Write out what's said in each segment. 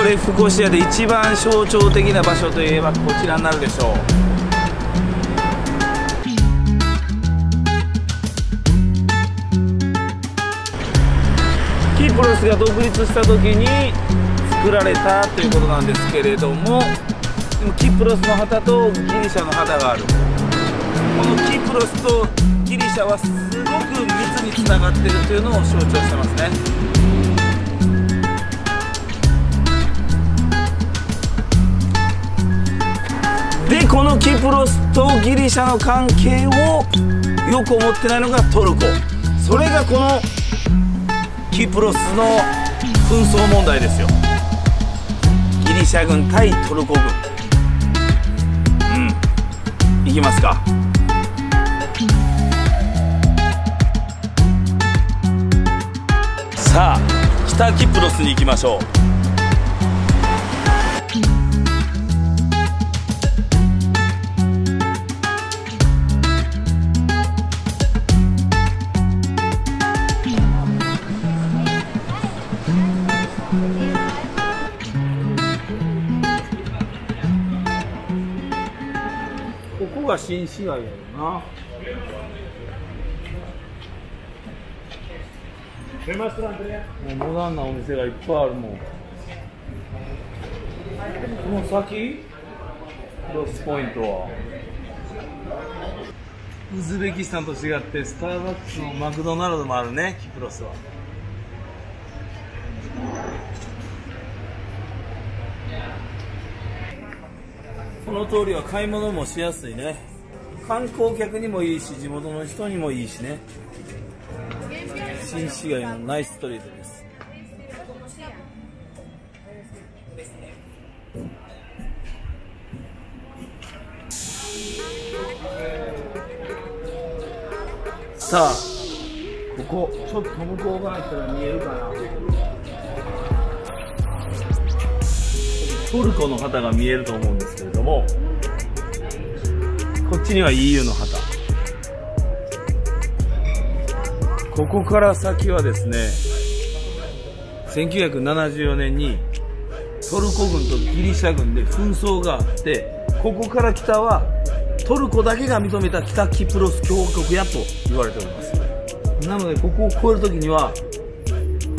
でフコシアで一番象徴的な場所といえばこちらになるでしょう。キプロスが独立した時に作られたということなんですけれどもでもキプロスの旗とギリシャの旗がある。このキプロスとギリシャはすごく密につながっているというのを象徴してますね。このキプロスとギリシャの関係をよく思ってないのがトルコ。それがこのキプロスの紛争問題ですよ。ギリシャ軍対トルコ軍。うん。いきますか。さあ北キプロスに行きましょう。が新市街やろな。もうモダンなお店がいっぱいあるもん。この先？ロスポイントは。ウズベキスタンと違ってスターバックスのマクドナルドもあるねキプロスはこの通りは買い物もしやすいね。観光客にもいいし地元の人にもいいしね。新市街のナイスストリートです。さあここちょっと向こう側行ったら見えるかな。トルコの旗が見えると思うんですけれどもこっちには EU の旗。ここから先はですね1974年にトルコ軍とギリシャ軍で紛争があってここから北はトルコだけが認めた北キプロス共和国やと言われております。なのでここを越えるときには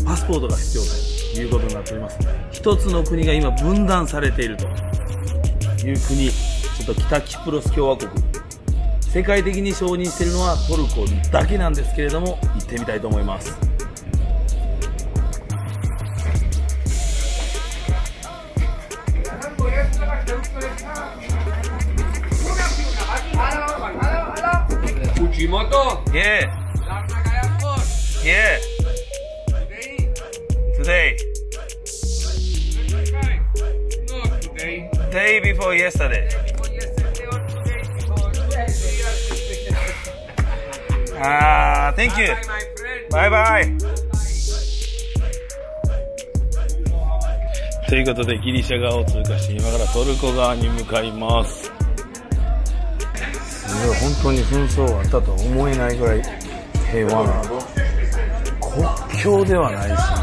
パスポートが必要と。いうことになっております一つの国が今分断されているという国ちょっと北キプロス共和国。世界的に承認しているのはトルコだけなんですけれども行ってみたいと思います。Yeah, today. ということでギリシャ側を通過して今からトルコ側に向かいます。いや本に紛争があったとは思えないぐらい平和な国境ではないし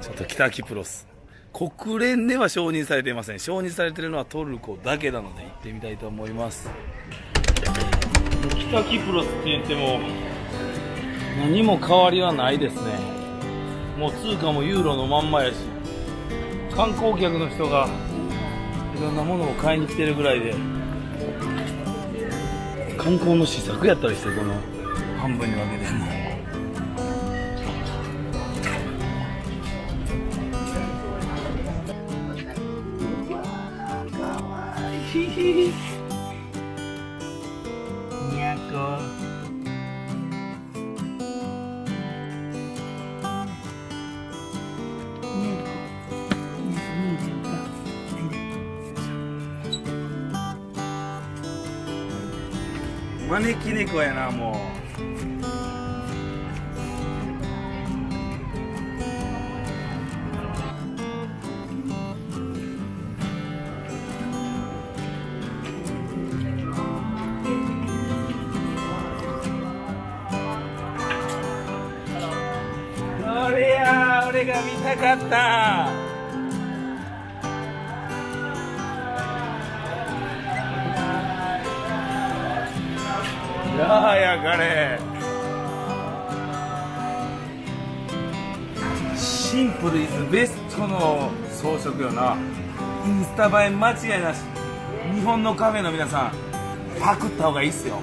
ちょっと北キプロス。国連では承認されていません。承認されているのはトルコだけなので行ってみたいと思います。北キプロスって言っても何も変わりはないですねもう通貨もユーロのまんまやし観光客の人がいろんなものを買いに来てるぐらいで観光の施策やったりしてこの半分に分けて招き猫やなもう。が見たかった。やあやがれ。シンプルイズベストの装飾よな。インスタ映え間違いなし。日本のカフェの皆さんパクった方がいいっすよ。